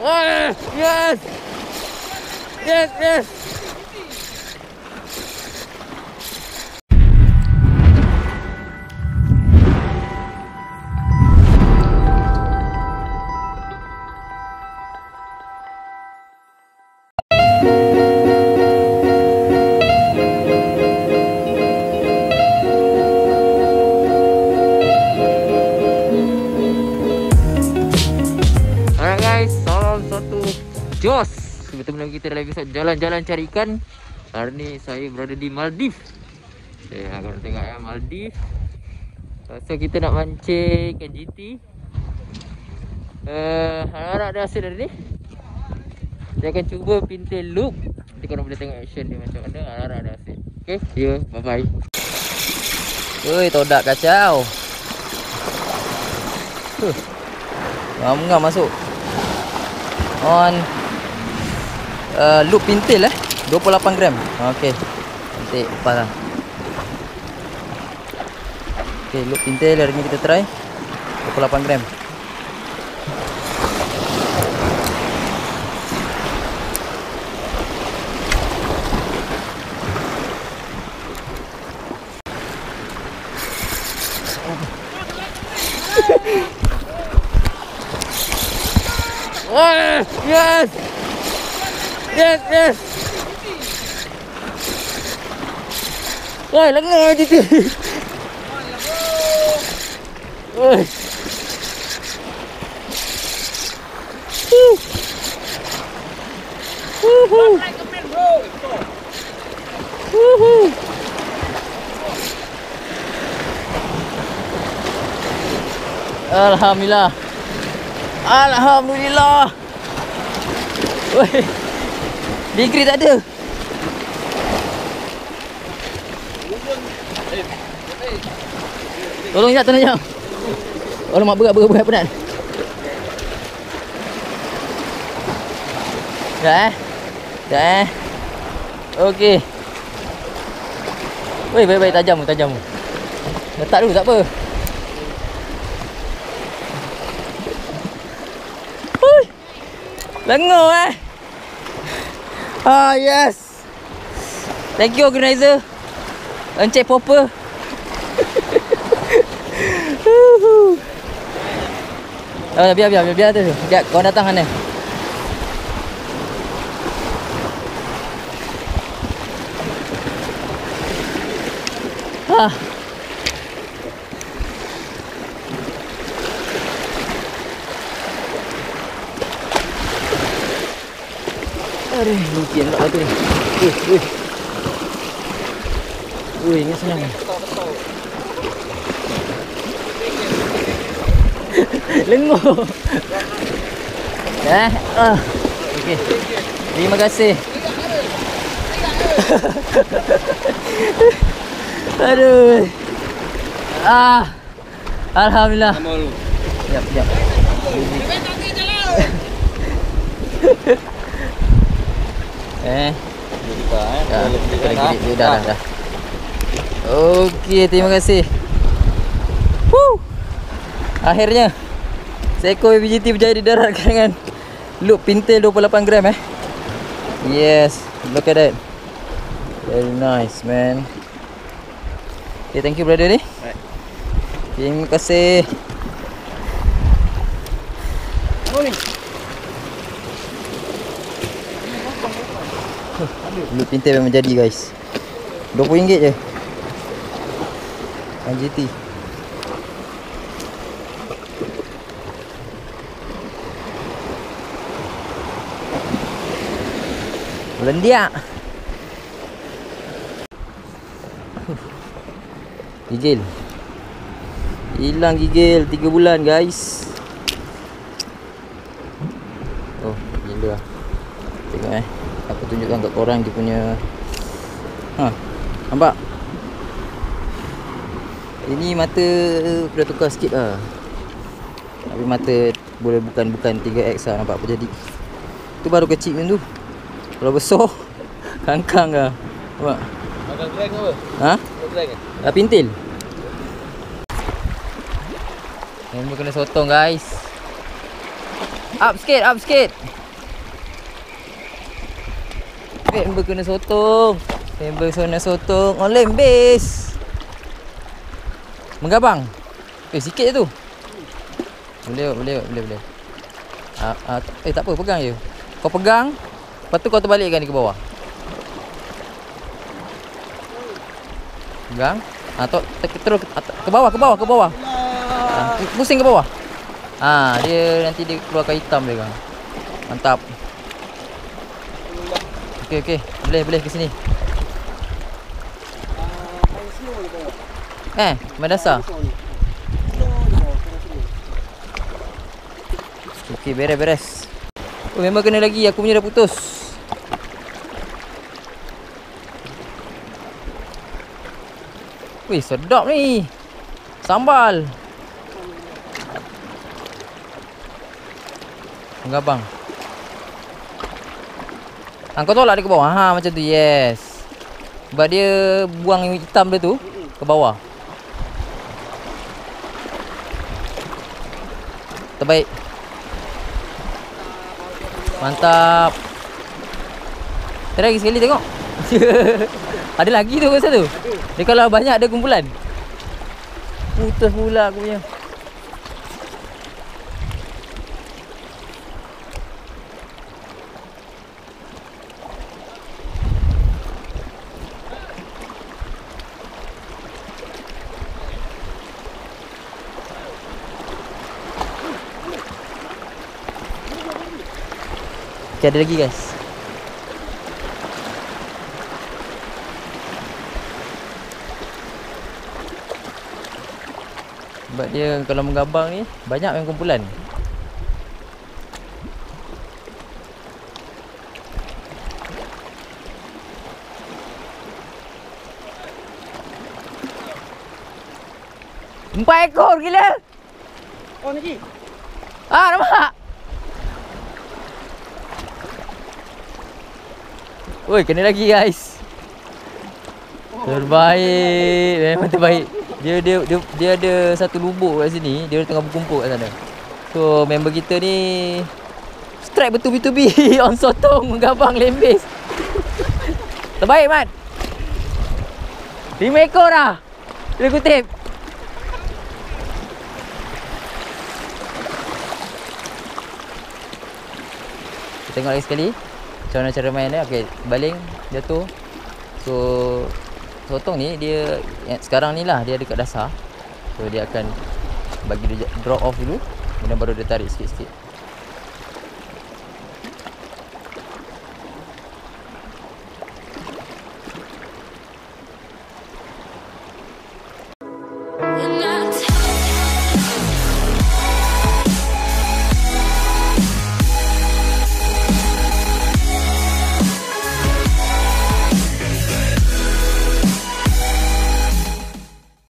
Yes. Yes, yes. Jos. Bertemu kita dalam episod Jalan-jalan cari ikan. Hari ni saya berada di Maldives. Okay, korang tengok ya Maldives. So kita nak mancing ikan GT uh, Harap ada hasil hari ni. Saya akan cuba pintil loop Nanti korang boleh tengok action dia macam mana. Harap ada hasil. Okay, see you, bye bye Oi, todak kacau. Huh. Ngam-ngam masuk. On uh, loop pintil eh. 28 gram. Okey. Cantik lepas lah. Okey, loop pintil hari ni kita try. 28 gram. Yes. Yes, yes. Woi, lengah je tu. Oi. Alhamdulillah. Alhamdulillah. Woi. Degree tak ada. Tolong jap, tolong jap. Oh, mak berat, berat, berat, penat. Dah eh? Dah eh? Okey. Woi, baik-baik tajam tajam. Letak dulu tak apa. Lengur eh. Ah yes. Thank you organizer. Encik Popper. Oh, biar biar biar biar tu. Biar kau datang sana. Ah. Aduh, mungkin nak tu ni. Wih, wih. Wih, ini senang. Lengur. Eh, ah. Okey. Terima kasih. Aduh. Ah. Alhamdulillah. Siap, siap. Eh. Ya, kita lagi dia dah, dah, dah. Okey, terima kasih. Woo. Akhirnya seekor BGT berjaya didaratkan dengan loop pintil 28 gram eh. Yes, look at that. Very nice, man. Okay, thank you brother ni. Right. Terima kasih. Loop pintil memang jadi guys. RM20 je. GT. Lendiak. Gigil. Hilang gigil 3 bulan guys. Oh, gila. Tengok eh. Aku tunjukkan kat korang dia punya Ha. Nampak? Ini mata dah tukar sikit lah. Tapi mata boleh bukan bukan 3x lah nampak apa jadi. Tu baru kecil macam tu. Kalau besar kangkang lah. Nampak? Makan kering apa? Ha? Makan kering ke? Dah pintil. Memang kena sotong guys. Up sikit, up sikit. Member kena sotong. Member kena sotong. On lane base. Menggabang. Eh, sikit je tu. Boleh, boleh, boleh, boleh. Ah, ah, eh, tak apa, pegang je. Kau pegang. Lepas tu kau terbalikkan dia ke bawah. Pegang. Ah, tu, ter- terus ke, at- ke bawah, ke bawah, ke bawah. Ah, pusing ke bawah. Ah, dia nanti dia keluarkan hitam dia kan. Mantap. Okey okey, boleh boleh ke sini. Eh, main dasar. Okey, beres beres. Oh, memang kena lagi. Aku punya dah putus. Wih, sedap ni. Sambal. Menggabang. Ha, kau tolak dia ke bawah. Ha, macam tu. Yes. Sebab dia buang yang hitam dia tu ke bawah. Terbaik. Mantap. Try lagi sekali tengok. ada lagi tu rasa tu. Dia kalau banyak ada kumpulan. Putus pula aku punya. Okay, ada lagi guys. Sebab dia kalau menggabang ni banyak yang kumpulan. Empat ekor gila. Oh lagi. Ah nampak. Oi, kena lagi guys. Terbaik. Memang terbaik. Dia dia dia, dia ada satu lubuk kat sini, dia tengah berkumpul kat sana. So, member kita ni strike betul-betul on sotong menggabang lembis. Terbaik, Mat. Lima ekor dah. Dia kutip. Kita tengok lagi sekali Macam mana cara main dia Okay baling Jatuh So Sotong ni dia Sekarang ni lah Dia ada kat dasar. So dia akan Bagi dia drop off dulu. Kemudian baru dia tarik sikit-sikit